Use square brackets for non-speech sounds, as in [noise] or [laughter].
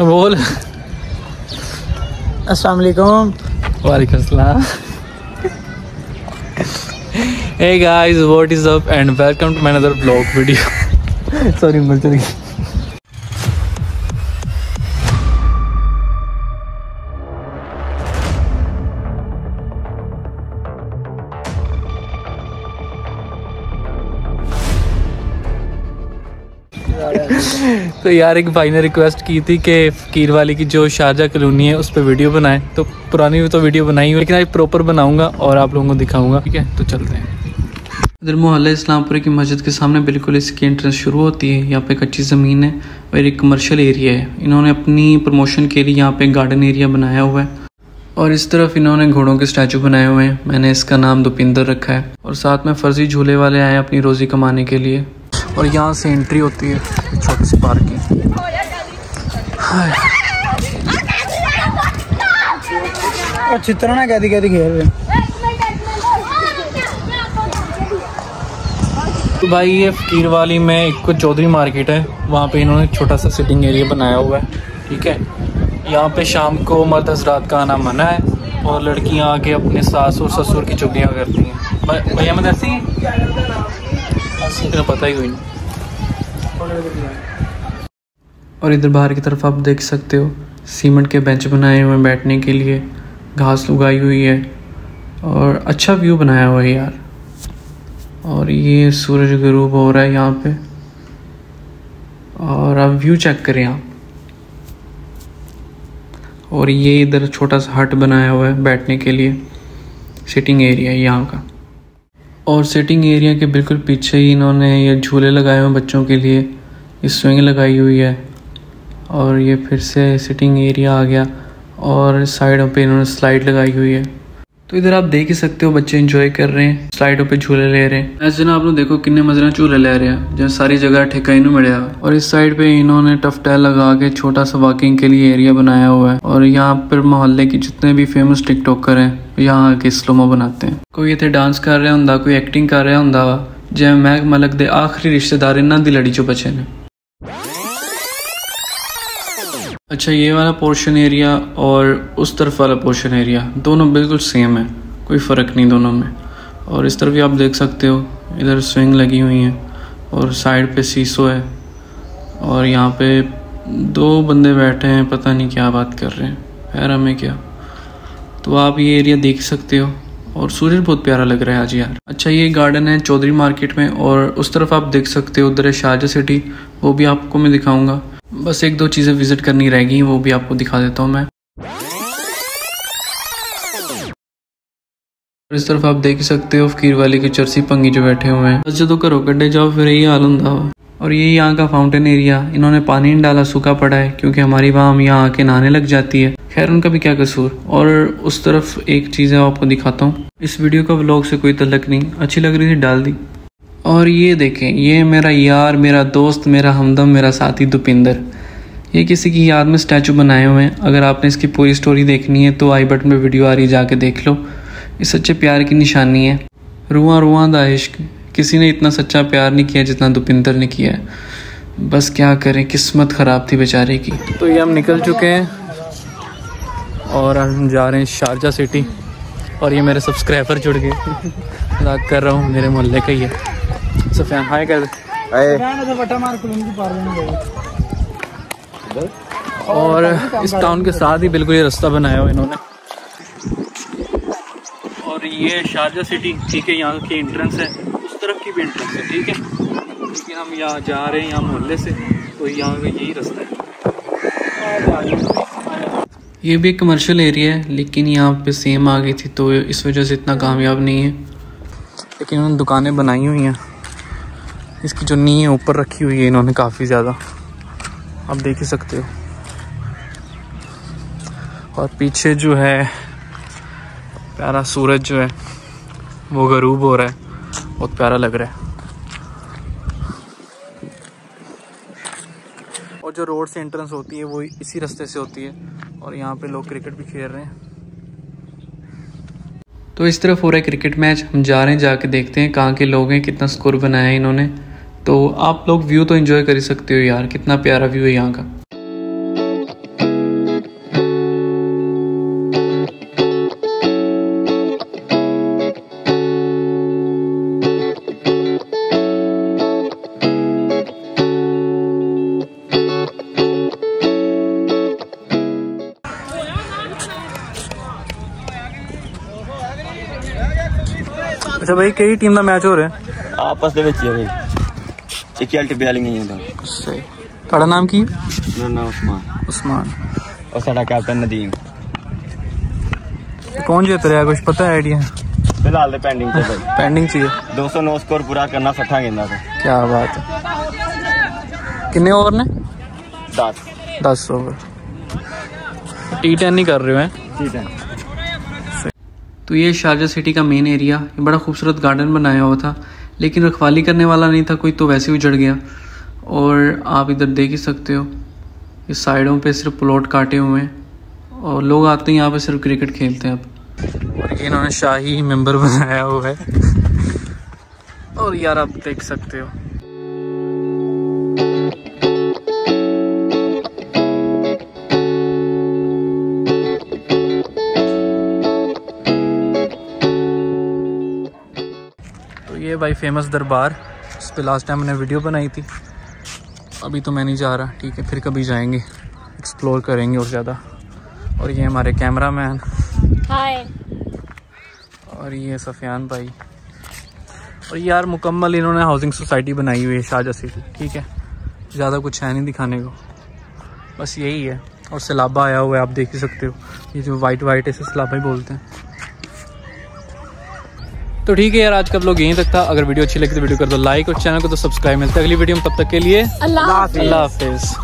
बोल अस्सलाम वालेकुम वालेकुम अस्सलाम hey guys what is up and welcome to my another vlog video [laughs] sorry उंगल तो यार, एक भाई ने रिक्वेस्ट की थी कि फकीर वाली की जो शारजा कलोनी है, उस पर वीडियो बनाए। तो पुरानी भी तो वीडियो बनाई हुई लेकिन आज प्रॉपर बनाऊँगा और आप लोगों को दिखाऊँगा, ठीक है? तो चलते हैं। इधर मोहल्ला इस्लामपुर की मस्जिद के सामने बिल्कुल इसकी एंट्रेंस शुरू होती है। यहाँ पे कच्ची ज़मीन है और एक कमर्शियल एरिया है। इन्होंने अपनी प्रमोशन के लिए यहाँ पे गार्डन एरिया बनाया हुआ है। और इस तरफ़ इन्होंने घोड़ों के स्टैचू बनाए हुए हैं। मैंने इसका नाम दुपिंदर रखा है। और साथ में फर्जी झूले वाले आए हैं अपनी रोज़ी कमाने के लिए। और यहाँ से एंट्री होती है छोटी सी पार्किंग और चित्र ना कहती कहती खेल रहे तो भाई ये फकीर वाली में एक चौधरी मार्केट है। वहाँ पे इन्होंने छोटा सा सिटिंग एरिया बनाया हुआ है, ठीक है? यहाँ पे शाम को मर्द हजरात का आना मना है और लड़कियाँ आके अपने सास और ससुर की चुगलियाँ करती हैं। भैया मैं ऐसी पता ही हुई नहीं। और इधर बाहर की तरफ़ आप देख सकते हो, सीमेंट के बेंच बनाए हुए हैं बैठने के लिए, घास उगाई हुई है, और अच्छा व्यू बनाया हुआ है यार। और ये सूरज गरूब हो रहा है यहाँ पे। और आप व्यू चेक करें आप। और ये इधर छोटा सा हट बनाया हुआ है बैठने के लिए सिटिंग एरिया है यहाँ का। और सिटिंग एरिया के बिल्कुल पीछे ही इन्होंने ये झूले लगाए हुए बच्चों के लिए। ये स्विंग लगाई हुई है। और ये फिर से सिटिंग एरिया आ गया। और साइडों पे इन्होंने स्लाइड लगाई हुई है। तो इधर आप देख ही सकते हो बच्चे एंजॉय कर रहे हैं स्लाइडों पे झूले ले रहे हैं ऐसे ना आप लोग देखो किन्ने मजे ਨਾਲ झूले ले रहे हैं जहाँ सारी जगह ठेका इन्हों मिला है और इस साइड पे इन्होंने टफ टाइल लगा के छोटा सा वॉकिंग के लिए एरिया बनाया हुआ है और यहाँ पर मोहल्ले के जितने भी फेमस टिकटॉकर हैं यहाँ आके स्लोमो बनाते हैं कोई इतने डांस कर रहा ਹੁੰਦਾ ਕੋਈ ਐਕਟਿੰਗ ਕਰ ਰਿਹਾ ਹੁੰਦਾ ਵਾ ਜਿਵੇਂ ਮਹਿਕ ਮਲਕ ਦੇ ਆਖਰੀ ਰਿਸ਼ਤੇਦਾਰ ਇਹਨਾਂ ਦੀ ਲੜੀ ਚੋਂ ਬਚੇ ਨੇ अच्छा ये वाला पोर्शन एरिया और उस तरफ़ वाला पोर्शन एरिया दोनों बिल्कुल सेम है। कोई फ़र्क नहीं दोनों में। और इस तरफ़ भी आप देख सकते हो, इधर स्विंग लगी हुई है और साइड पे सीसो है। और यहाँ पे दो बंदे बैठे हैं, पता नहीं क्या बात कर रहे हैं। खैर हमें क्या? तो आप ये एरिया देख सकते हो। और सूरज बहुत प्यारा लग रहा है आज यार। अच्छा ये गार्डन है चौधरी मार्केट में और उस तरफ़ आप देख सकते हो, उधर है शारजा सिटी वो भी आपको मैं दिखाऊँगा। बस एक दो चीज़ें विज़िट करनी रह गई वो भी आपको दिखा देता हूँ मैं। इस तरफ़ आप देख सकते हो, फकीर वाली की चरसी पंगी जो बैठे हुए हैं। बस जो घरों कड्डे जाओ, फिर यही हाल वा और ये यहाँ का फाउंटेन एरिया इन्होंने पानी नहीं डाला, सूखा पड़ा है, क्योंकि हमारी वहाँ यहाँ आके नहाने लग जाती है। खैर, उनका भी क्या कसूर? और उस तरफ़ एक चीज़ है, आपको दिखाता हूँ। इस वीडियो का व्लॉग से कोई तलक नहीं, अच्छी लग रही थी, डाल दी। और ये देखें, ये मेरा यार, मेरा दोस्त, मेरा हमदम, मेरा साथी दुपिंदर। ये किसी की याद में स्टैचू बनाए हुए हैं। अगर आपने इसकी पूरी स्टोरी देखनी है तो आई बटन में वीडियो आ रही जाके देख लो। ये सच्चे प्यार की निशानी है। रुआ रुआ दा इश्क। किसी ने इतना सच्चा प्यार नहीं किया जितना दुपिंदर ने किया है। बस क्या करें, किस्मत ख़राब थी बेचारे की। तो ये हम निकल चुके हैं और हम जा रहे हैं शारजा सिटी। और ये मेरे सब्सक्राइबर जुड़ गए। [laughs] मज़ाक कर रहा हूँ, मेरे मोहल्ले का ही है। सफियान हाय कर दे और इस टाउन के साथ ही बिल्कुल ये रास्ता बनाया हुआ इन्होंने। और ये शारजा सिटी ठीक है यहाँ की एंट्रेंस है। उस तरफ़ की भी एंट्रेंस है ठीक है? क्योंकि हम यहाँ जा रहे हैं यहाँ मोहल्ले से तो यहाँ का यही रास्ता है। ये भी एक कमर्शियल एरिया है लेकिन यहाँ पे सेम आ गई थी तो इस वजह से इतना कामयाब नहीं है। लेकिन उन्होंने दुकानें बनाई हुई हैं। इसकी जो नी है ऊपर रखी हुई है इन्होंने काफ़ी ज़्यादा। आप देख ही सकते हो। और पीछे जो है, प्यारा सूरज जो है, वो गरूब हो रहा है। बहुत प्यारा लग रहा है। और जो रोड से एंट्रेंस होती है, वो इसी रास्ते से होती है। और यहाँ पे लोग क्रिकेट भी खेल रहे हैं। तो इस तरफ़ हो रहा है क्रिकेट मैच हम जा रहे हैं, जाके देखते हैं कहाँ के लोग हैं, कितना स्कोर बनाया है इन्होंने। तो आप लोग व्यू तो इन्जॉय कर ही सकते हो यार। कितना प्यारा व्यू है यहाँ का। अच्छा भाई कई टीम का मैच हो रहा है। आपस के बच्चे भाई। ਚਿੱਕੀ ਟਿੱਬੇ ਵਾਲੀ ਨਹੀਂ ਹੁੰਦਾ ਸਹੀ ਤੁਹਾਡਾ ਨਾਮ ਕੀ ਹੈ ਮੇਰਾ ਨਾਮ ਉਸਮਾਨ ਉਸਮਾਨ ਔਰ ਸਾਡਾ ਕੈਪਟਨ ਨਦੀਮ ਕੌਣ ਜਿੱਤ ਰਿਹਾ ਕੁਝ ਪਤਾ ਹੈ ਆਈਡੀਆ ਫਿਲਹਾਲ ਦੇ ਪੈਂਡਿੰਗ ਤੇ ਬਈ ਪੈਂਡਿੰਗ ਚ ਹੀ 209 ਸਕੋਰ ਪੂਰਾ ਕਰਨਾ 60 ਗੇਂਦਾਂ ਤੇ ਕੀ ਬਾਤ ਹੈ ਕਿੰਨੇ ਓਵਰ ਨੇ 10 10 ਓਵਰ टी टेन नहीं कर रहे हो हैं ठीक है तो ये शारजा सिटी का मेन एरिया ये बड़ा खूबसूरत गार्डन बनाया हुआ था लेकिन रखवाली करने वाला नहीं था, कोई तो वैसे ही उजड़ गया। और आप इधर देख ही सकते हो इस साइडों पे सिर्फ़ प्लॉट काटे हुए हैं, और लोग आते हैं यहाँ पे सिर्फ़ क्रिकेट खेलते हैं अब। और ये इन्होंने शाही मेंबर बनाया हुआ है। और यार आप देख सकते हो। भाई फ़ेमस दरबार उस पर लास्ट टाइम मैंने वीडियो बनाई थी। अभी तो मैं नहीं जा रहा ठीक है फिर कभी जाएँगे एक्सप्लोर करेंगे और ज़्यादा। और ये हमारे कैमरा मैन हाय और ये सफियान भाई। और यार मुकम्मल इन्होंने हाउसिंग सोसाइटी बनाई हुई है शाहजहा सिटी ठीक है? ज़्यादा कुछ है नहीं दिखाने को। बस यही है। और सैलाबा आया हुआ है आप देख ही सकते हो। ये जो वाइट वाइट है इसे सैलाबा ही बोलते हैं। तो ठीक है यार आज का लोग यहीं तक था। अगर वीडियो अच्छी लगी तो वीडियो कर दो लाइक और चैनल को तो सब्सक्राइब मिलता है अगली वीडियो में। तब तक के लिए अल्लाह हाफिज़।